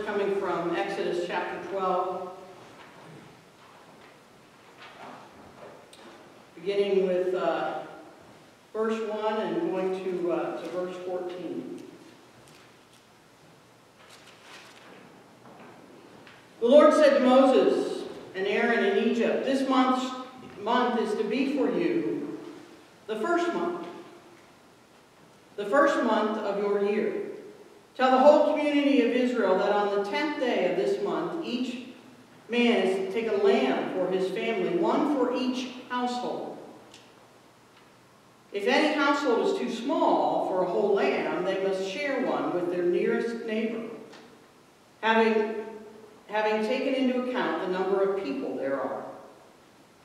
first coming from Exodus chapter 12, beginning with uh, verse 1 and going to, uh, to verse 14. The Lord said to Moses and Aaron in Egypt, This month, month is to be for you the first month, the first month of your year. Tell the whole community of Israel that on the tenth day of this month, each man is to take a lamb for his family, one for each household. If any household is too small for a whole lamb, they must share one with their nearest neighbor. Having having taken into account the number of people there are.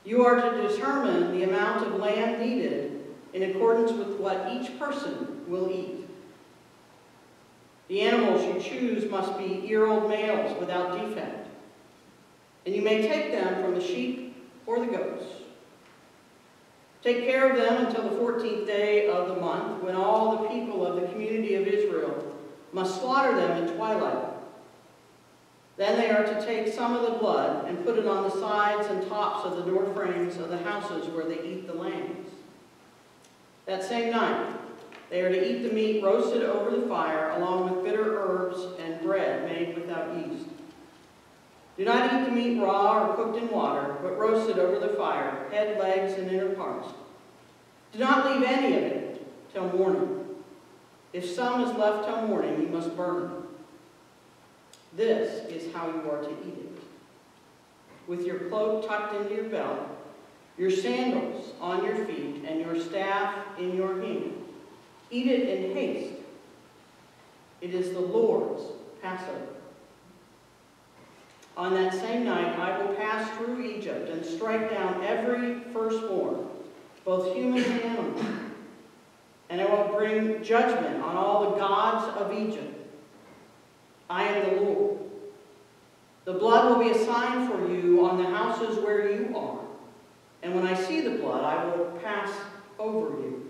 You are to determine the amount of lamb needed in accordance with what each person will eat. The animals you choose must be year-old males without defect, and you may take them from the sheep or the goats. Take care of them until the 14th day of the month, when all the people of the community of Israel must slaughter them at twilight. Then they are to take some of the blood and put it on the sides and tops of the door frames of the houses where they eat the lambs. That same night, they are to eat the meat roasted over the fire along with bitter herbs and bread made without yeast. Do not eat the meat raw or cooked in water, but roasted over the fire, head, legs, and inner parts. Do not leave any of it till morning. If some is left till morning, you must burn it. This is how you are to eat it. With your cloak tucked into your belt, your sandals on your feet, and your staff in your hand. Eat it in haste. It is the Lord's Passover. On that same night I will pass through Egypt and strike down every firstborn, both human and animal. And I will bring judgment on all the gods of Egypt I am the Lord. The blood will be a sign for you on the houses where you are. And when I see the blood, I will pass over you.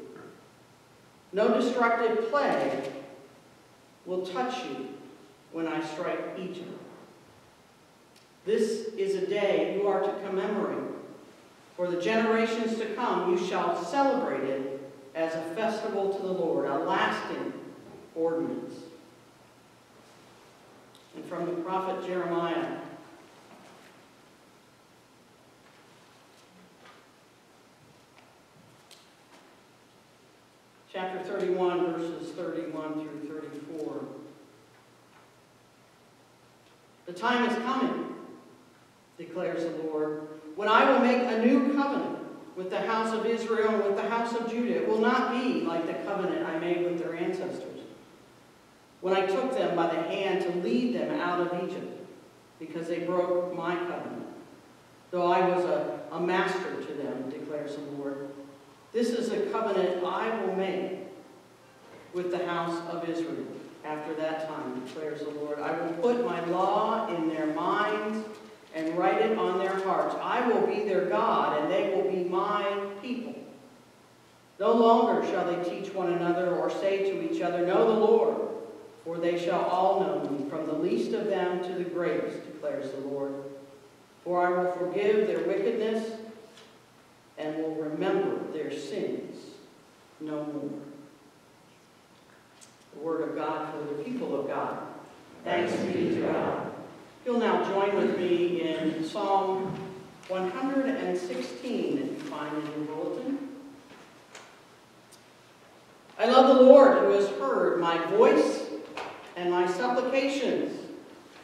No destructive plague will touch you when I strike Egypt. This is a day you are to commemorate. For the generations to come, you shall celebrate it as a festival to the Lord, a lasting ordinance and from the prophet Jeremiah. Chapter 31, verses 31 through 34. The time is coming, declares the Lord, when I will make a new covenant with the house of Israel and with the house of Judah. It will not be like the covenant I made with their ancestors when I took them by the hand to lead them out of Egypt, because they broke my covenant, though I was a, a master to them, declares the Lord. This is a covenant I will make with the house of Israel after that time, declares the Lord. I will put my law in their minds and write it on their hearts. I will be their God, and they will be my people. No longer shall they teach one another or say to each other, Know the Lord for they shall all know me, from the least of them to the greatest, declares the Lord. For I will forgive their wickedness and will remember their sins no more. The word of God for the people of God. Thanks be to God. You'll now join with me in Psalm 116 if you find it in your bulletin. I love the Lord who has heard my voice and my supplications,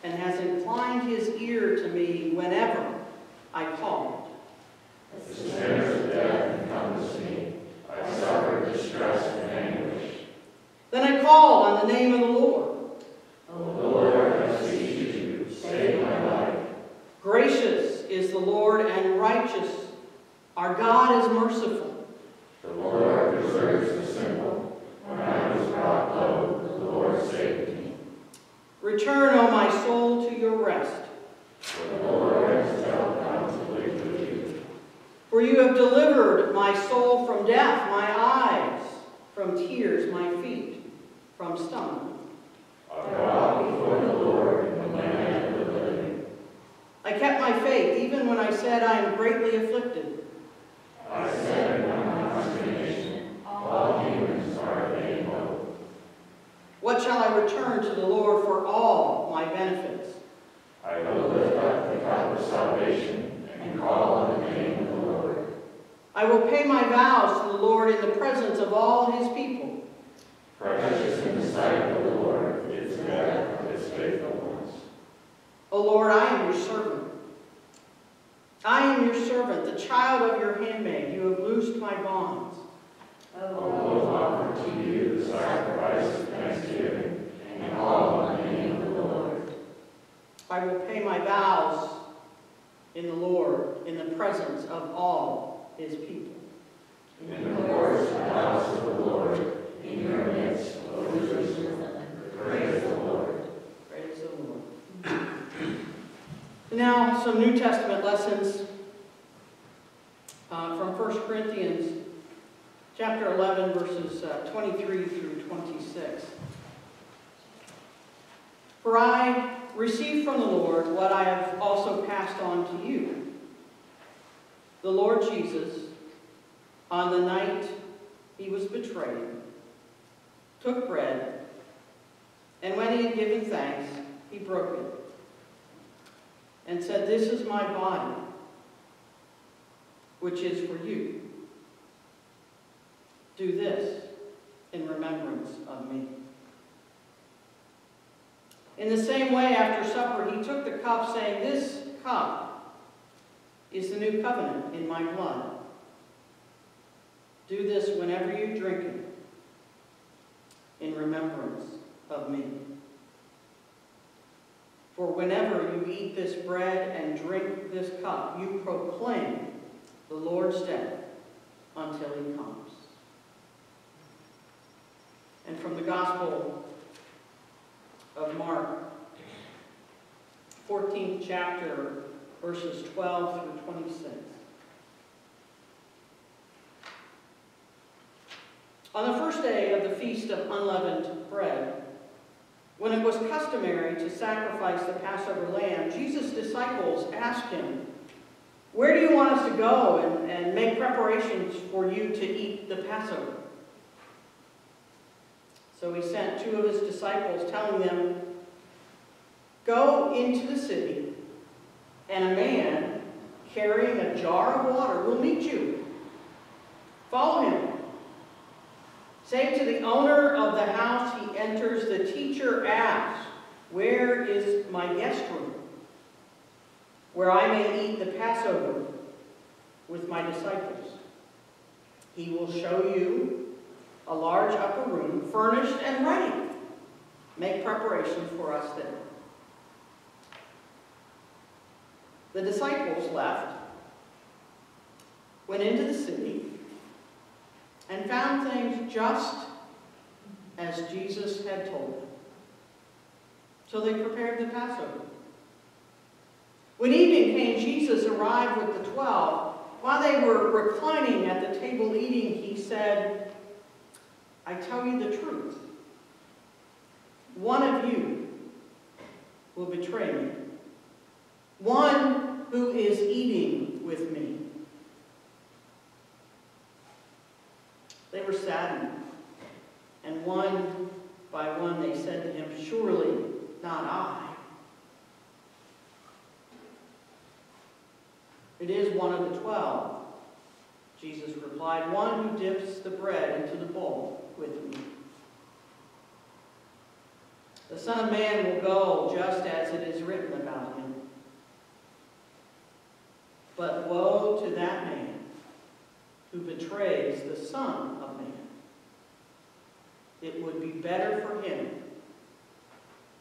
and has inclined his ear to me whenever I called. The snares of death encompassed me. I suffered distress and anguish. Then I called on the name of the Lord. O Lord, I beseech you, save my life. Gracious is the Lord and righteous. Our God is merciful. The Lord preserves the simple. When I was brought low, the Lord saved me. Return, O my soul, to your rest. For the Lord has dealt bountifully with you. For you have delivered my soul from death, my eyes from tears my feet from stumbling. I bow before the Lord the land of the living. I kept my faith even when I said I am greatly afflicted. I said in my consternation, all humans are hope. What shall I return to the Lord for all my benefits? I will lift up the cup of salvation and call on the name of the Lord. I will pay my vows to the Lord in the presence of all his people. Precious in the sight of the Lord is the death of his faithful ones. O Lord, I am your servant. I am your servant, the child of your handmaid. You have loosed my bonds. I will offer to you the sacrifice of thanksgiving and call on the name of the Lord. I will pay my vows in the Lord in the presence of all his people. In the courts of the house of the Lord, in your midst, O Jerusalem, praise the Lord. Praise the Lord. Now, some New Testament lessons uh, from 1 Corinthians chapter 11, verses uh, 23 through 26. For I received from the Lord what I have also passed on to you. The Lord Jesus, on the night he was betrayed, took bread, and when he had given thanks, he broke it and said, This is my body, which is for you. Do this in remembrance of me. In the same way, after supper, he took the cup, saying, This cup is the new covenant in my blood. Do this whenever you drink it in remembrance of me. For whenever you eat this bread and drink this cup, you proclaim the Lord's death until he comes. And from the Gospel of Mark, 14th chapter, verses 12 through 26. On the first day of the Feast of Unleavened Bread, when it was customary to sacrifice the Passover lamb, Jesus' disciples asked him, Where do you want us to go and, and make preparations for you to eat the Passover? So he sent two of his disciples, telling them, Go into the city, and a man carrying a jar of water will meet you. Follow him. Say to the owner of the house he enters, the teacher asks, Where is my guest room? Where I may eat the Passover with my disciples. He will show you a large upper room, furnished and ready. Make preparation for us there. The disciples left, went into the city, and found things just as Jesus had told them. So they prepared the Passover. When evening came, Jesus arrived with the twelve. While they were reclining at the table eating, he said, I tell you the truth. One of you will betray me. One who is eating with me. They were saddened, and one by one they said to him, Surely not I. It is one of the twelve. Jesus replied, One who dips the bread into the bowl with me. The Son of Man will go just as it is written about him. But woe to that man who betrays the Son of Man. It would be better for him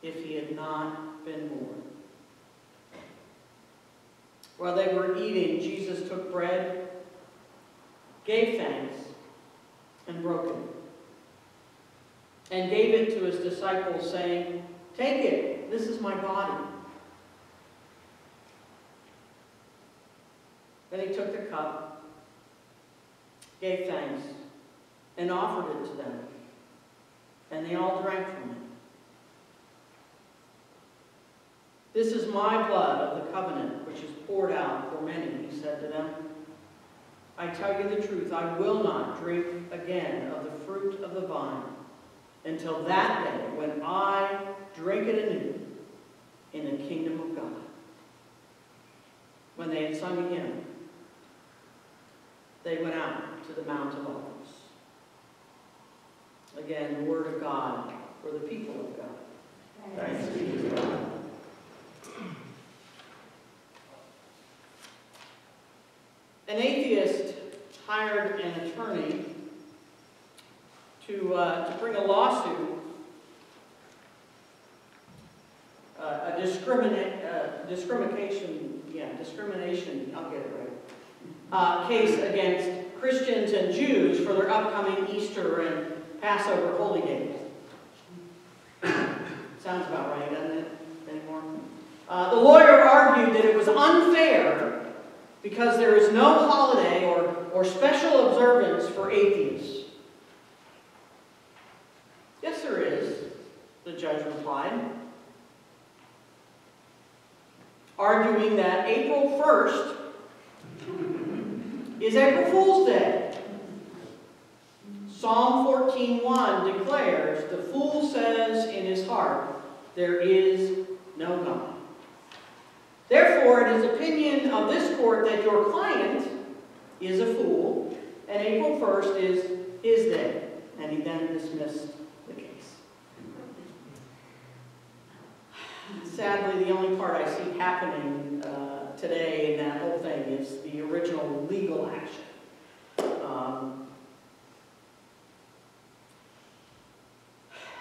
if he had not been born. While they were eating, Jesus took bread, gave thanks, and broke it, and gave it to his disciples, saying, Take it, this is my body. Then he took the cup, gave thanks, and offered it to them. And they all drank from it. This is my blood of the covenant, which is poured out for many, he said to them. I tell you the truth, I will not drink again of the fruit of the vine until that day when I drink it anew in the kingdom of God. When they had sung a hymn, they went out to the Mount of Olives. Again, the word of God for the people of God. Thanks be to God. An atheist hired an attorney to, uh, to bring a lawsuit, uh, a discriminate, uh, discrimination, yeah, discrimination, I'll get it right, uh, case against Christians and Jews for their upcoming Easter and Passover holy days. Sounds about right, doesn't it, anymore? Uh, the lawyer argued that it was unfair because there is no holiday or, or special observance for atheists. Yes, there is, the judge replied, arguing that April 1st is April Fool's Day. Psalm 14.1 declares, The fool says in his heart, There is no God. Therefore, it is opinion of this court that your client is a fool, and April 1st is his day. And he then dismissed the case. Sadly, the only part I see happening today in that whole thing is the original legal action. Um,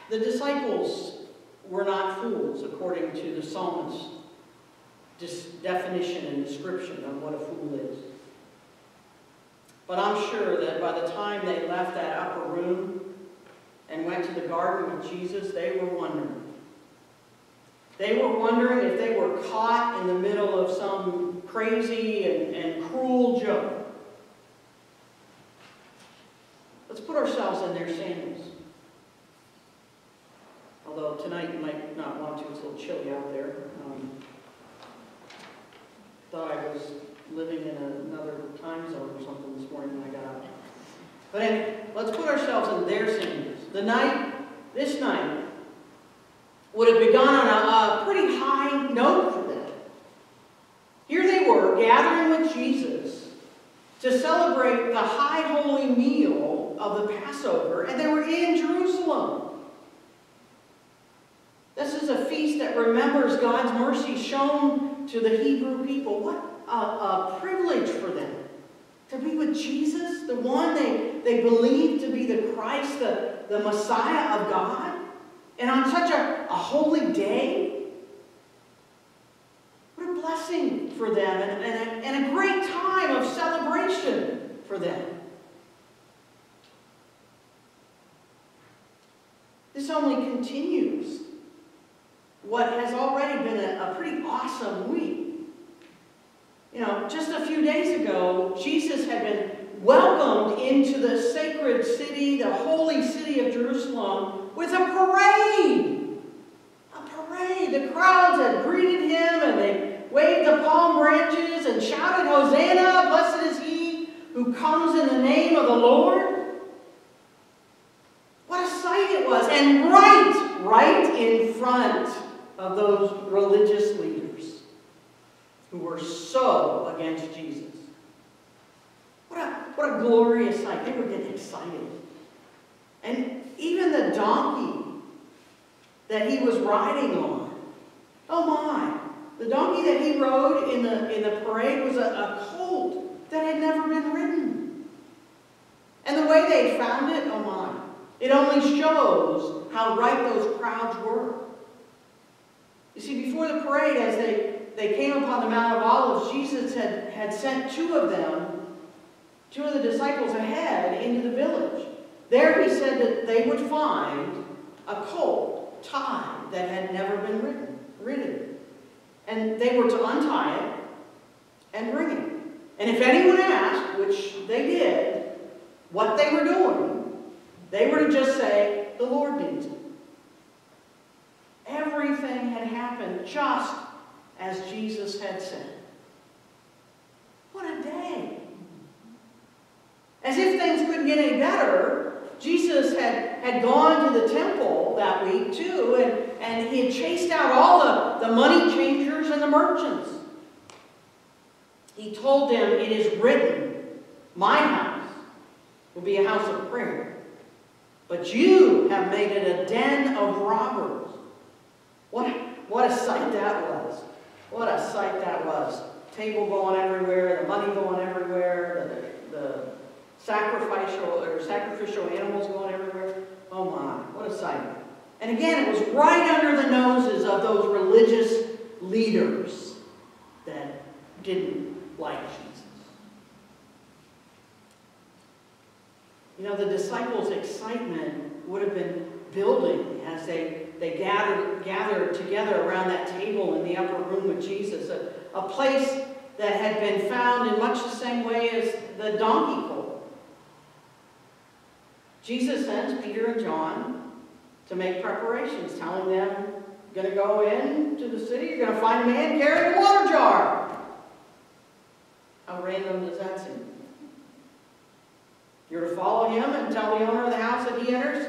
the disciples were not fools, according to the psalmist definition and description of what a fool is. But I'm sure that by the time they left that upper room and went to the garden with Jesus, they were wondering. They were wondering if they were caught in the middle of some crazy and, and cruel joke. Let's put ourselves in their sandals. Although tonight you might not want to, it's a little chilly out there. Um, thought I was living in another time zone or something this morning when I got up. But anyway, let's put ourselves in their sandals. The night, this night, would have begun on a, a pretty high note for them. Here they were, gathering with Jesus to celebrate the high holy meal of the Passover, and they were in Jerusalem. This is a feast that remembers God's mercy shown to the Hebrew people. What a, a, privilege for them to be with Jesus, the one they, they believed to be the Christ, the, the Messiah of God, and on such a, a holy day. What a blessing for them, and, and, a, and a great time of celebration for them. This only continues what has already been a, a pretty awesome week. You know, just a few days ago, Jesus had been welcomed into the sacred city, the holy city of Jerusalem, with a parade. A parade. The crowds had greeted him and they waved the palm branches and shouted, Hosanna, blessed is he who comes in the name of the Lord. What a sight it was. And right, right in front of those religious leaders who were so against Jesus. What a, what a glorious sight. They were getting excited. And even the donkey that he was riding on, oh my, the donkey that he rode in the, in the parade was a, a colt that had never been ridden. And the way they found it, oh my, it only shows how right those crowds were. You see, before the parade, as they, they came upon the Mount of Olives, Jesus had, had sent two of them, two of the disciples ahead into the village. There he said that they would find a colt tied that had never been ridden. And they were to untie it and bring it. And if anyone asked, which they did, what they were doing, They were to just say, the Lord needs it. Everything had happened just as Jesus had said. What a day. As if things couldn't get any better, had, gone to the temple that week too, and, and he had chased out all the, the money changers and the merchants. He told them, It is written, my house will be a house of prayer, but you have made it a den of robbers. What, what a sight that was. What a sight that was. Table going everywhere, the money going everywhere, the, the sacrificial or sacrificial animals going everywhere. Oh my, what a sight. And again, it was right under the noses of those religious leaders that didn't like Jesus. You know, the disciples' excitement would have been building as they, they gathered, gathered together around that table in the upper room with Jesus, a, a place that had been found in much the same way as the donkey. Jesus sends Peter and John to make preparations, telling them, You're going to go into the city, you're going to find a man carrying a water jar. How random does that seem? You're to follow him and tell the owner of the house that he enters.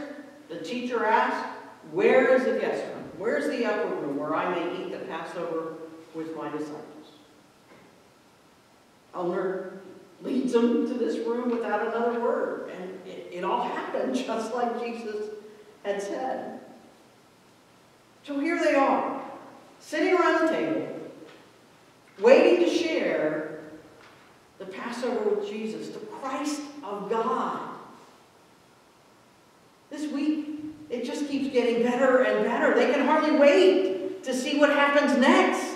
The teacher asks, Where is the guest room? Where's the upper room where I may eat the Passover with my disciples? Owner leads them to this room without another word. And it, all happened just like Jesus had said. So here they are, sitting around the table, waiting to share the Passover with Jesus, the Christ of God. This week, it just keeps getting better and better. They can hardly wait to see what happens next.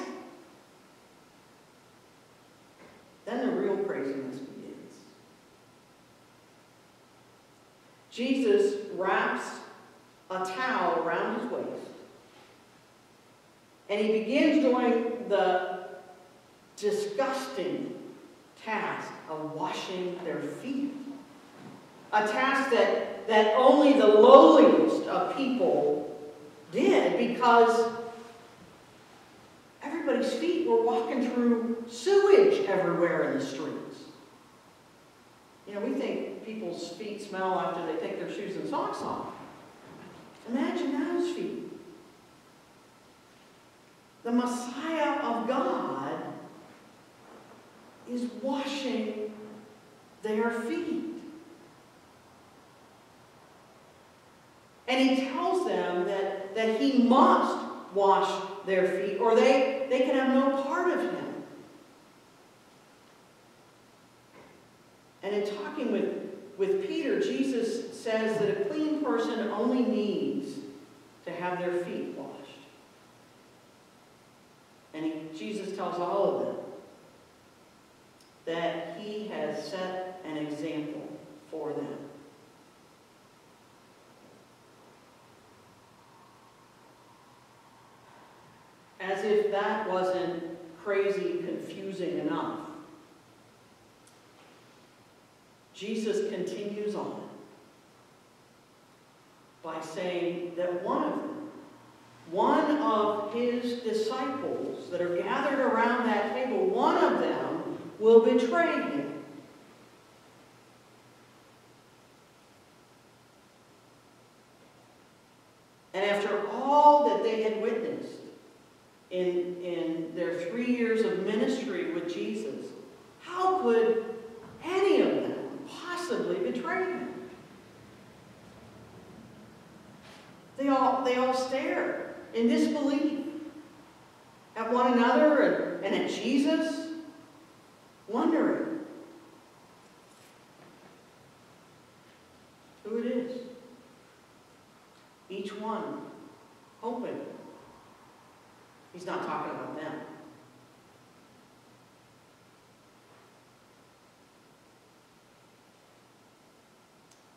Then the real craziness begins. Jesus wraps a towel around his waist, and he begins doing the disgusting task of washing their feet. A task that, that only the lowliest of people did because everybody's feet were walking through sewage everywhere in the streets. You know, we think people's feet smell after they take their shoes and socks off. Imagine those feet. The Messiah of God is washing their feet. And he tells them that, that he must wash their feet or they, they can have no part of him. And in talking with, with Peter, Jesus says that a clean person only needs to have their feet washed. And he, Jesus tells all of them that he has set an example for them. As if that wasn't crazy confusing enough. Jesus continues on by saying that one of them, one of his disciples that are gathered around that table, one of them will betray him. And after all that they had witnessed in, in their three years of ministry with Jesus, how could any of them possibly betray him? They all, they all stare in disbelief at one another and, and at Jesus wondering who it is. Each one hoping he's not talking about them.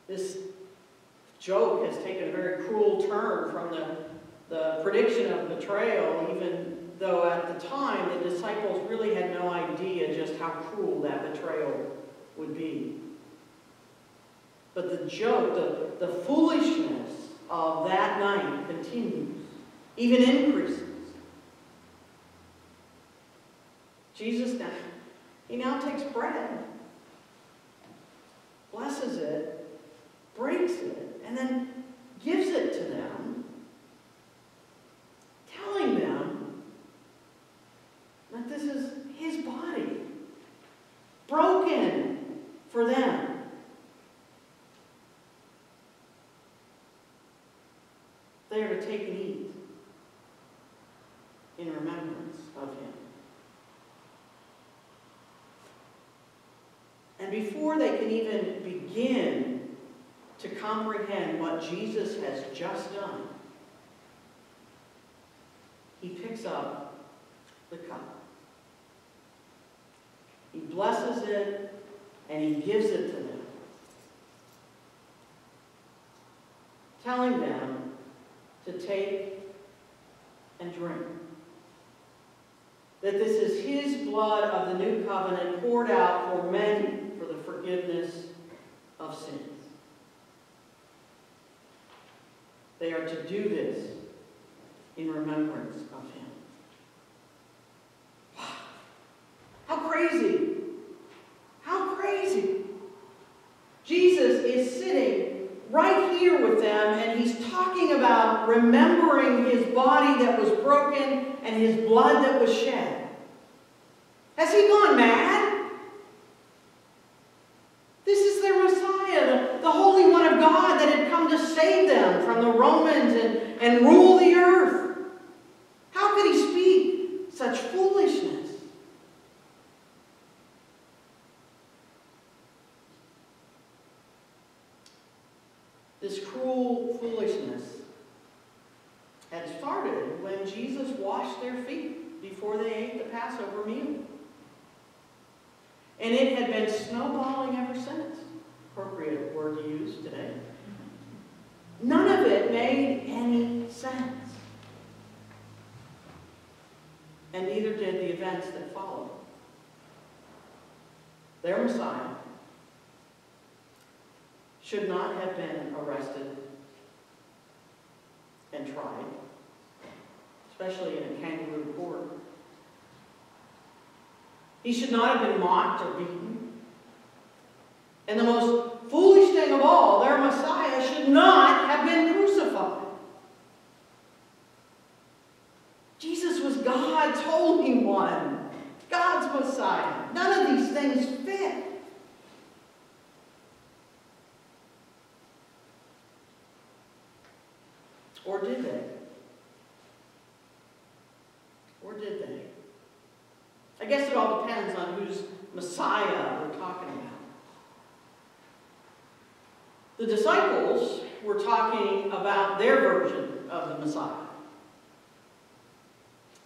This joke has taken a very cruel turn from the, the prediction of betrayal, even though at the time the disciples really had no idea just how cruel that betrayal would be. But the joke, the, the foolishness of that night continues, even increases. Jesus now, he now takes bread, blesses it, breaks it, and then gives it to them, telling them that this is his body, broken for them. They are to take and eat in remembrance of him. And before they can even begin to comprehend what Jesus has just done, he picks up the cup. He blesses it and he gives it to them, telling them to take and drink. That this is his blood of the new covenant poured out for many forgiveness of sins. They are to do this in remembrance of him. Wow. How crazy! How crazy! Jesus is sitting right here with them and he's talking about remembering his body that was broken and his blood that was shed. Has he gone mad? This is their Messiah, the, the Holy One of God that had come to save them from the Romans and, and rule the earth. How could he speak such foolishness? This cruel foolishness had started when Jesus washed their feet before they ate the Passover meal. And it had been snowballing ever since. Appropriate word to use today. None of it made any sense. And neither did the events that followed. Their Messiah should not have been arrested and tried, especially in a kangaroo court. He should not have been mocked or beaten. And the most foolish thing of all, their Messiah should not have been crucified. Jesus was God's Holy One, God's Messiah. None of these things fit. Or did they? Or did they? I guess it all depends on whose Messiah we're talking about. The disciples were talking about their version of the Messiah.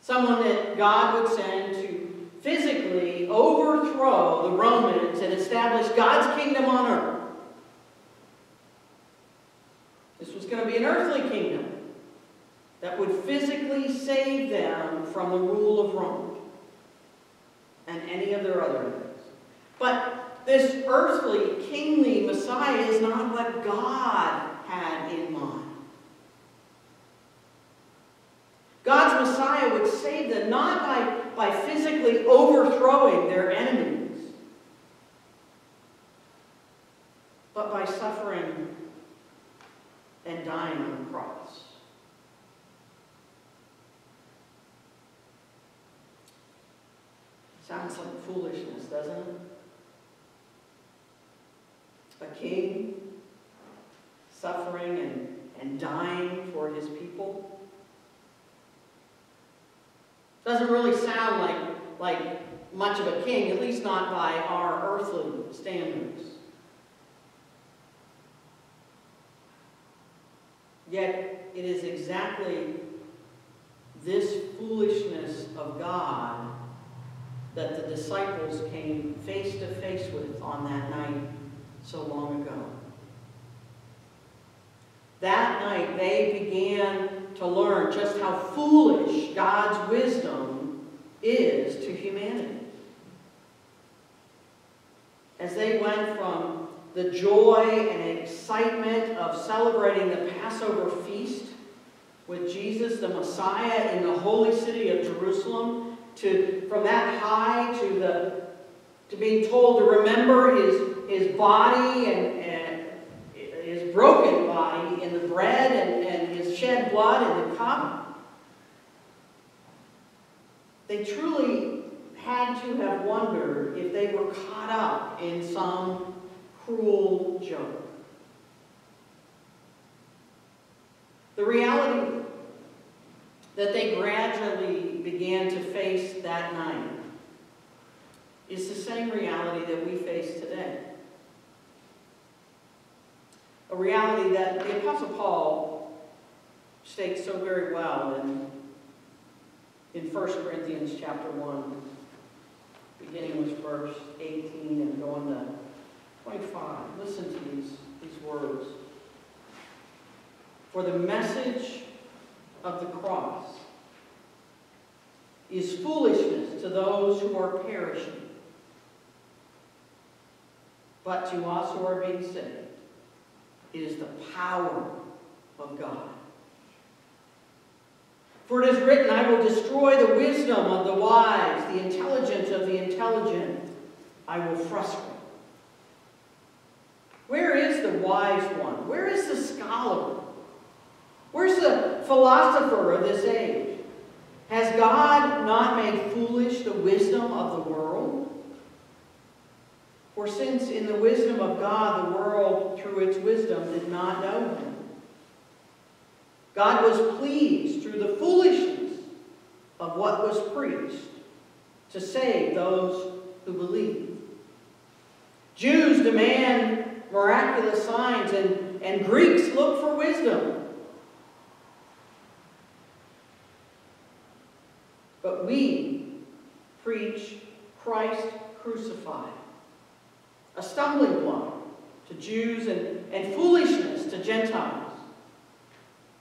Someone that God would send to physically overthrow the Romans and establish God's kingdom on earth. This was going to be an earthly kingdom that would physically save them from the rule of Rome and any of their other enemies. But this earthly, kingly Messiah is not what God had in mind. God's Messiah would save them not by, by physically overthrowing their enemies, but by suffering and dying on the cross. Sounds like foolishness, doesn't it? A king suffering and, and dying for his people. Doesn't really sound like, like much of a king, at least not by our earthly standards. Yet it is exactly this foolishness of God that the disciples came face to face with on that night so long ago. That night they began to learn just how foolish God's wisdom is to humanity. As they went from the joy and excitement of celebrating the Passover feast with Jesus, the Messiah, in the holy city of Jerusalem, to from that high to the to being told to remember his his body and, and his broken body in the bread and, and his shed blood in the cup. They truly had to have wondered if they were caught up in some cruel joke. The reality that they gradually began to face that night is the same reality that we face today. A reality that the Apostle Paul states so very well in, in 1 Corinthians chapter 1, beginning with verse 18 and going to 25. Listen to these, these words. For the message of the cross is foolishness to those who are perishing, but to us who are being saved, it is the power of God. For it is written, I will destroy the wisdom of the wise, the intelligence of the intelligent I will frustrate. Where is the wise one? Where is the scholar? Where's the philosopher of this age? Has God not made foolish the wisdom of the world? For since in the wisdom of God the world through its wisdom did not know him, God was pleased through the foolishness of what was preached to save those who believe. Jews demand miraculous signs, and, and Greeks look for wisdom. But we preach Christ crucified, a stumbling block to Jews and, and foolishness to Gentiles.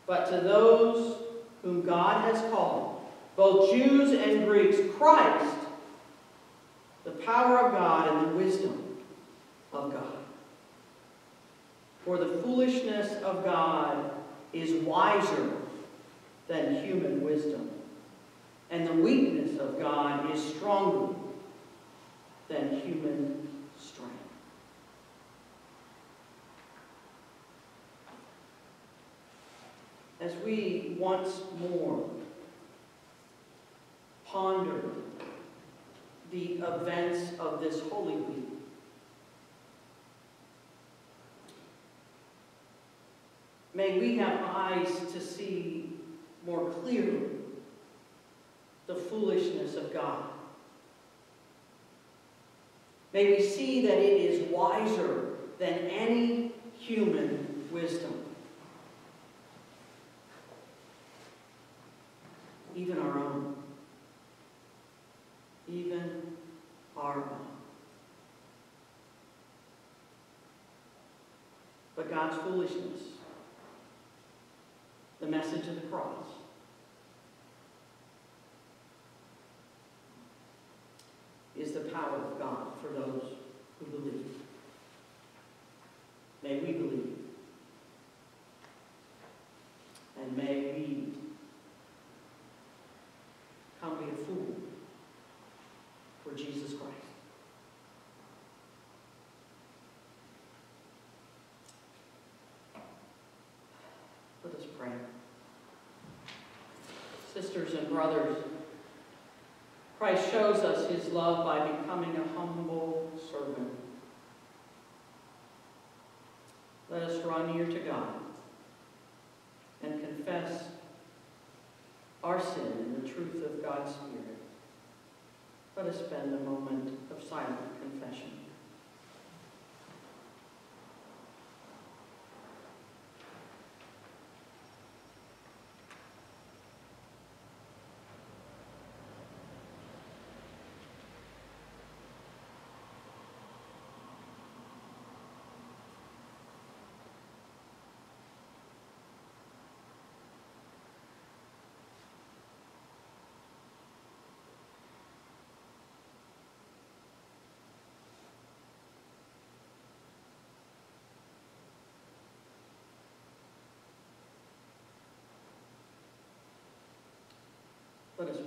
But to those whom God has called, both Jews and Greeks, Christ, the power of God and the wisdom of God. For the foolishness of God is wiser than human wisdom, and the weakness of God is stronger than human strength. As we once more ponder the events of this Holy Week, May we have eyes to see more clearly the foolishness of God. May we see that it is wiser than any human wisdom. Even our own. Even our own. But God's foolishness the message of the cross. Is the power of God for those who believe. May we believe. And may we come be a fool for Jesus Christ. Let us pray. Sisters and brothers, Christ shows us his love by becoming a humble servant. Let us draw near to God and confess our sin in the truth of God's Spirit. Let us spend a moment of silent confession.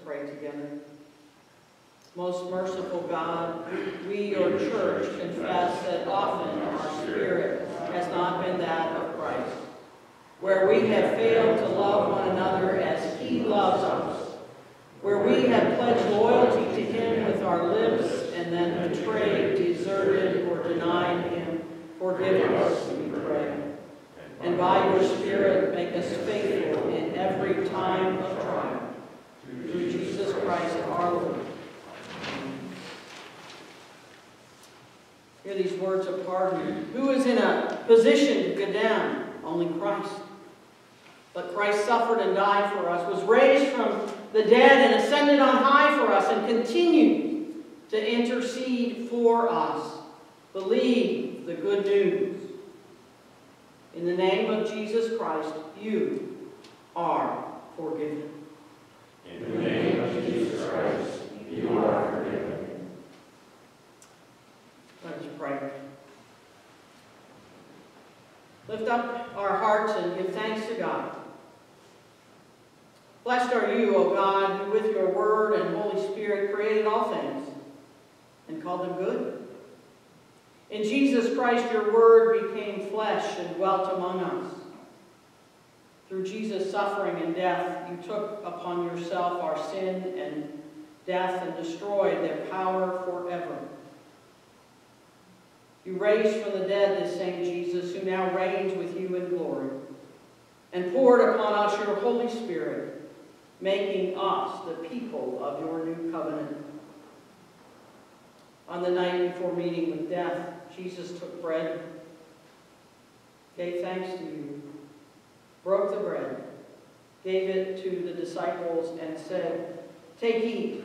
Pray together. Most merciful God, we, your church, confess that often our spirit has not been that of Christ, where we have failed to love one another as he loves us, where we have pledged loyalty to him with our lips and then betrayed, deserted, or denied him. Forgive us, we pray. And by your Spirit, make us faithful in every time of trial. Through Jesus Christ our Lord. Hear these words of pardon. Who is in a position to condemn? Only Christ. But Christ suffered and died for us, was raised from the dead and ascended on high for us, and continues to intercede for us. Believe the good news. In the name of Jesus Christ, you are forgiven. In the name of Jesus Christ, you are forgiven. Let us pray. Lift up our hearts and give thanks to God. Blessed are you, O God, who with your word and Holy Spirit created all things and called them good. In Jesus Christ, your word became flesh and dwelt among us. Through Jesus' suffering and death, you took upon yourself our sin and death and destroyed their power forever. You raised from the dead this same Jesus who now reigns with you in glory and poured upon us your Holy Spirit, making us the people of your new covenant. On the night before meeting with death, Jesus took bread, gave thanks to you, broke the bread, gave it to the disciples, and said, Take, eat.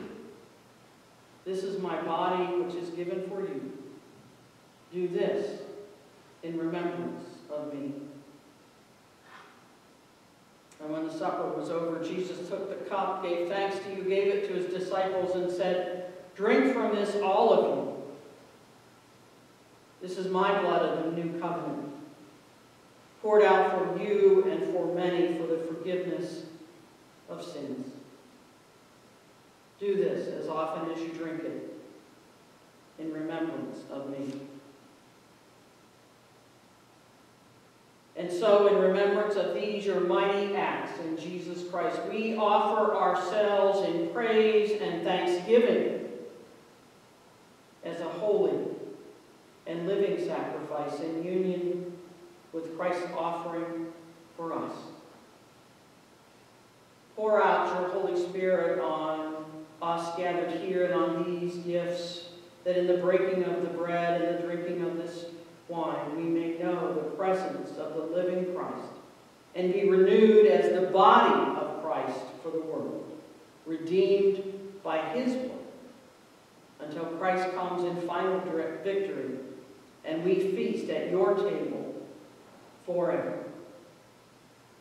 This is my body, which is given for you. Do this in remembrance of me. And when the supper was over, Jesus took the cup, gave thanks to you, gave it to his disciples, and said, Drink from this, all of you. This is my blood of the new covenant, poured out for you and for many for the forgiveness of sins. Do this as often as you drink it in remembrance of me. And so, in remembrance of these, your mighty acts in Jesus Christ, we offer ourselves in praise and thanksgiving as a holy and living sacrifice in union with Christ's offering for us. Pour out your Holy Spirit on us gathered here and on these gifts, that in the breaking of the bread and the drinking of this wine we may know the presence of the living Christ and be renewed as the body of Christ for the world, redeemed by his blood until Christ comes in final direct victory and we feast at your table forever.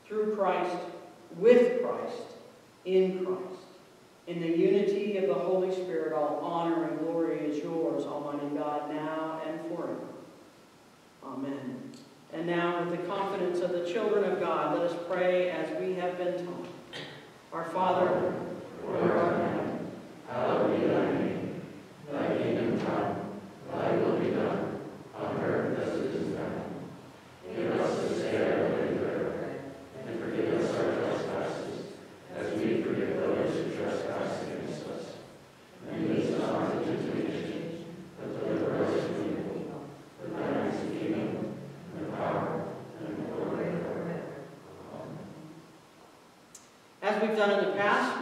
Through Christ, with Christ, in Christ. In the unity of the Holy Spirit, all honor and glory is yours, Almighty God, now and forever. Amen. And now, with the confidence of the children of God, let us pray as we have been taught. Our Father, who art in heaven, Hallowed be thy name. Thy kingdom come, thy will be done, on earth as it is in heaven. Give us this day our daily bread, and forgive us our trespasses, as we forgive those who trespass against us. And lead us not into temptation, but deliver us from evil. For thine is the kingdom, and the power, and the glory forever. Amen. As we've done in the past,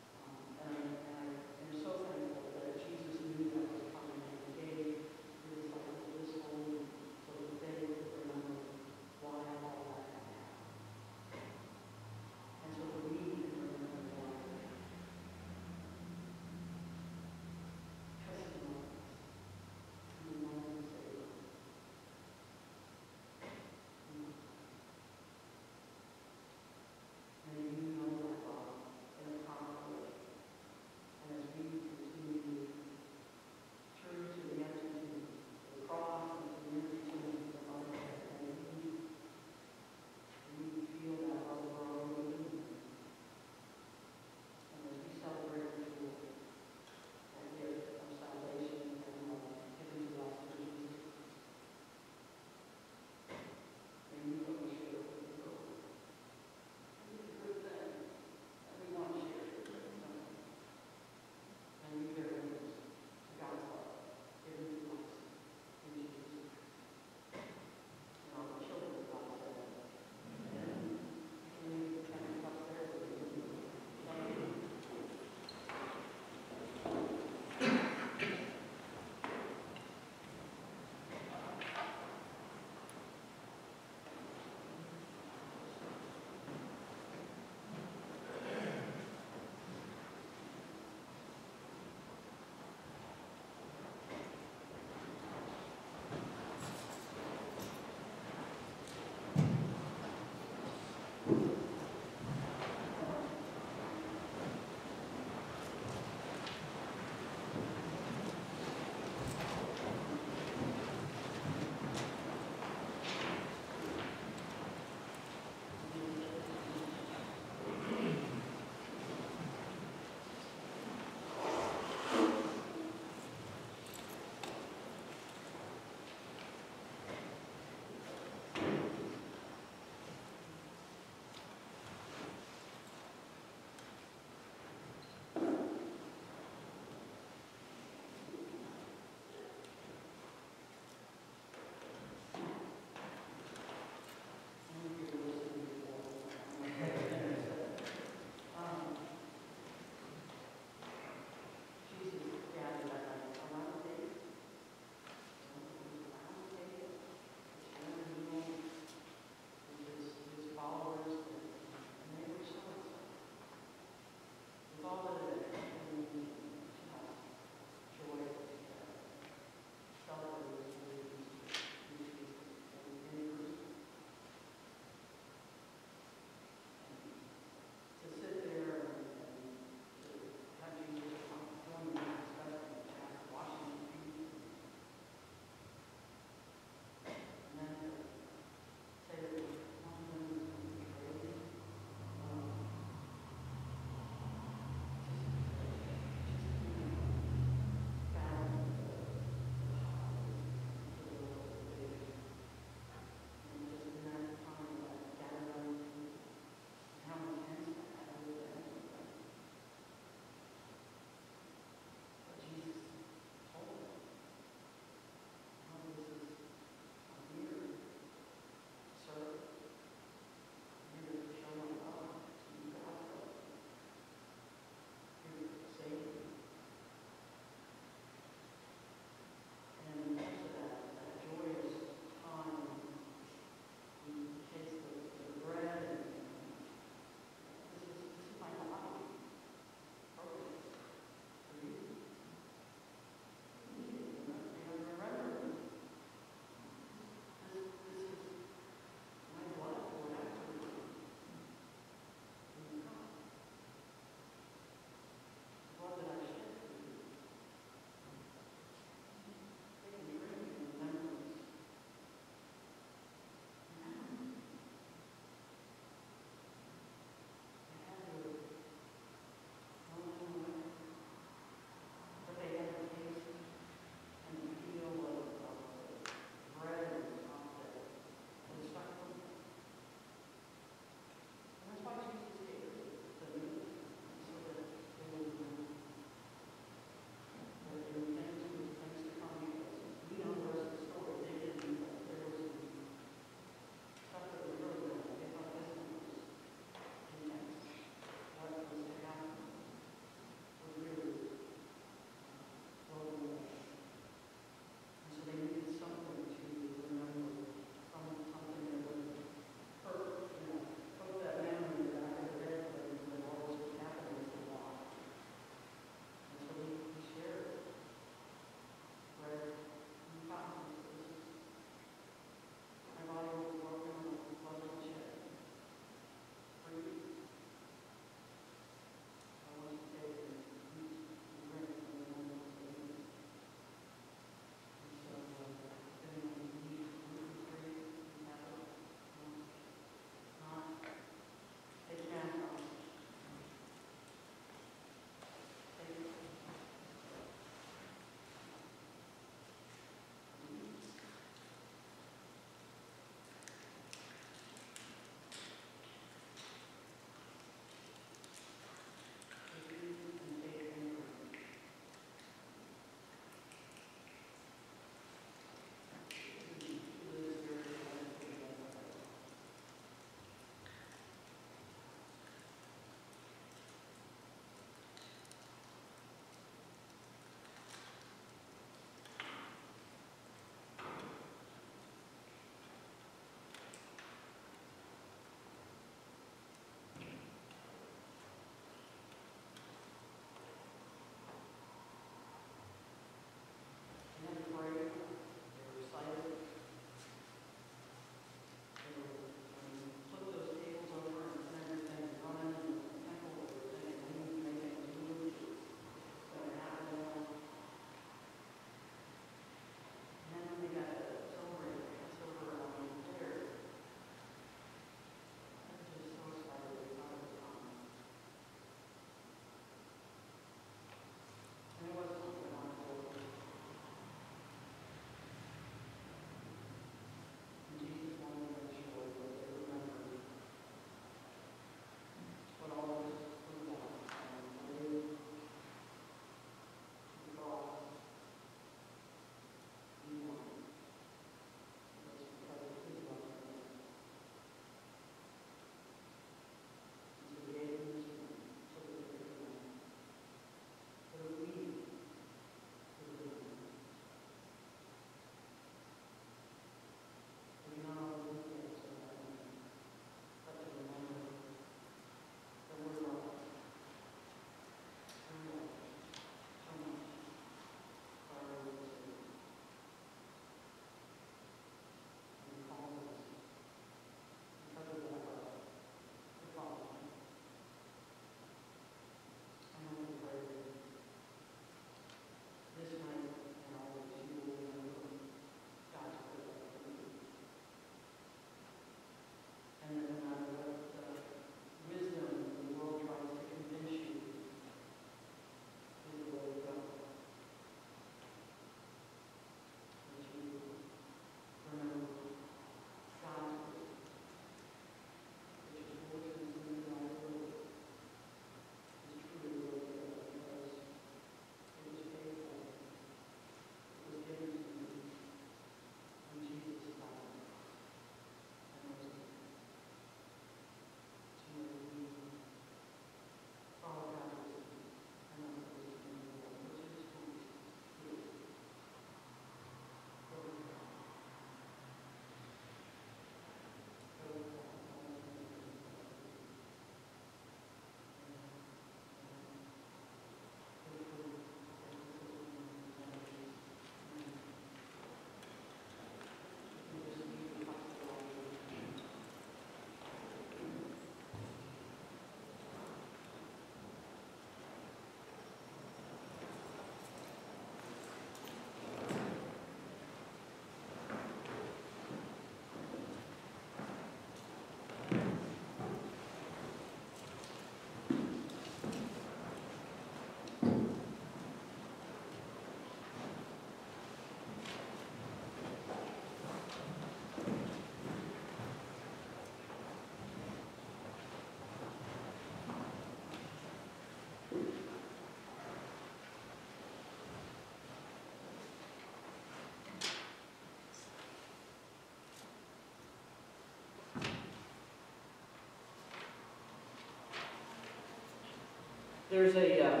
There's a uh,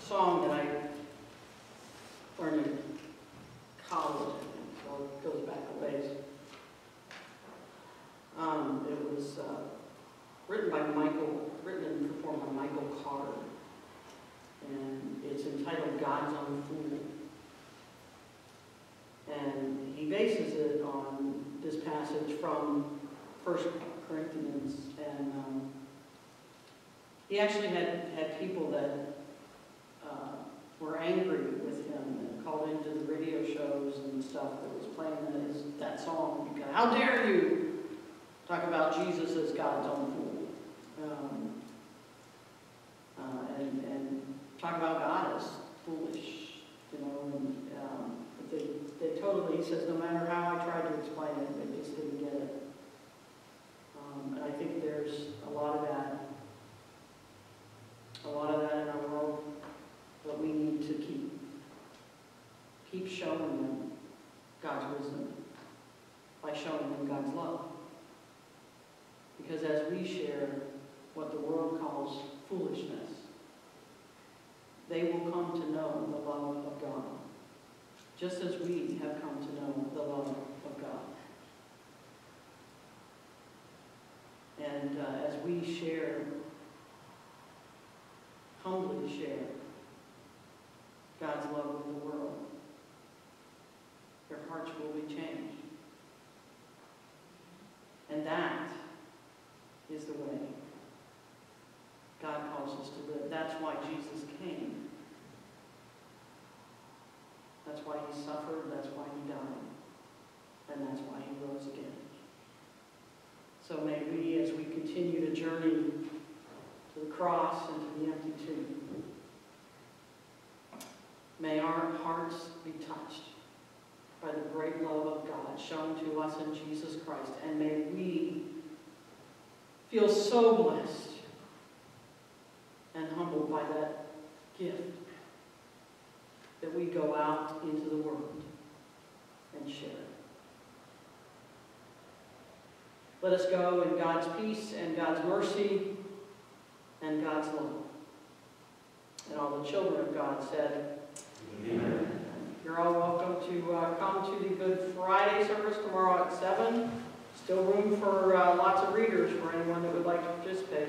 song that I learned in college, so it goes back a ways. Um, It was uh, written by Michael, written and performed by Michael Card. And it's entitled God's Own Fool. And he bases it on this passage from First Corinthians. He actually had, had people that uh, were angry with him and called into the radio shows and stuff that was playing that, is, that song. Because, How dare you talk about Jesus as God's own fool? Um, uh, and, and talk about God as foolish, you know, and um, they, they totally, he says, no matter how I tried to explain it, they just didn't get it. Um, and I think there's a lot of that, a lot of that in our world that we need to keep, keep showing them God's wisdom by showing them God's love. Because as we share what the world calls foolishness, they will come to know the love of God, just as we have come to know the love of God. And uh, as we share, humbly share God's love with the world, their hearts will be changed. And that is the way God calls us to live. That's why Jesus came. That's why suffered, that's why he died, and that's why he rose again. So may we, as we continue to journey to the cross and to the empty tomb, may our hearts be touched by the great love of God shown to us in Jesus Christ, and may we feel so blessed and humbled by that gift that we go out into the world and share it. Let us go in God's peace and God's mercy and God's love. And all the children of God said, Amen. You're all welcome to uh, come to the Good Friday service tomorrow at 7. Still room for uh, lots of readers for anyone that would like to participate.